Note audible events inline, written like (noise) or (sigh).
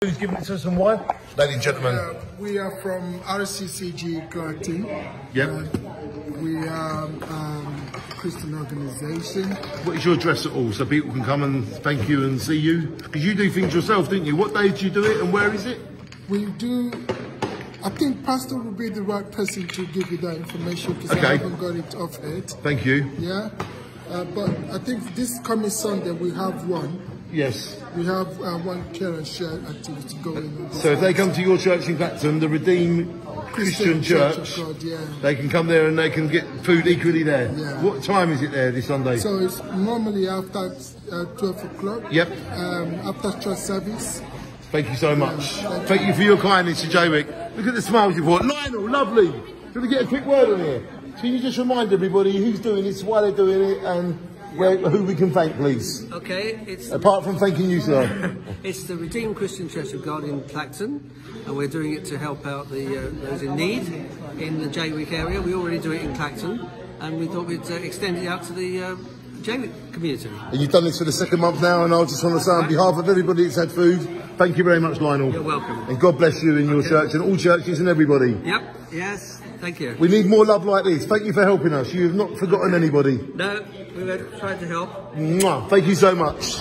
Who's giving it to us and why? Ladies and gentlemen. Uh, we are from RCCG Clacton. Yep. Uh, we are um, a Christian organisation. What is your address at all so people can come and thank you and see you? Because you do things yourself, don't you? What day do you do it and where is it? We do. I think Pastor will be the right person to give you that information because Okay. I haven't got it off head. Thank you. Yeah. Uh, but I think this coming Sunday we have one. Yes. We have uh, one care and share activity going on. So if they come to your church in Clacton, the Redeemed Christian, Church, of God, yeah. they can come there and they can get food equally there. Yeah. What time is it there this Sunday? So it's normally after uh, 12 o'clock. Yep. Um, after church service. Thank you so much. Yeah. Thank you for your kindness to Jaywick. Look at the smiles you've got. Lionel, lovely. Can we get a quick word on here? Can you just remind everybody who's doing this, why they're doing it, and where, who we can thank, please? Okay, it's Apart from thanking you, sir. (laughs) it's the Redeemed Christian Church of God in Clacton, and we're doing it to help out the uh, those in need in the Jaywick area. We already do it in Clacton, and we thought we'd uh, extend it out to the uh, Jaywick community. and you've done this for the second month now, and I just want to say on behalf of everybody that's had food, thank you very much, Lionel. You're welcome. And God bless you and your church and all churches and everybody. Yep. Yes. Thank you. We need more love like this. Thank you for helping us. You have not forgotten anybody. No, we were trying to help. Mwah. Thank you so much.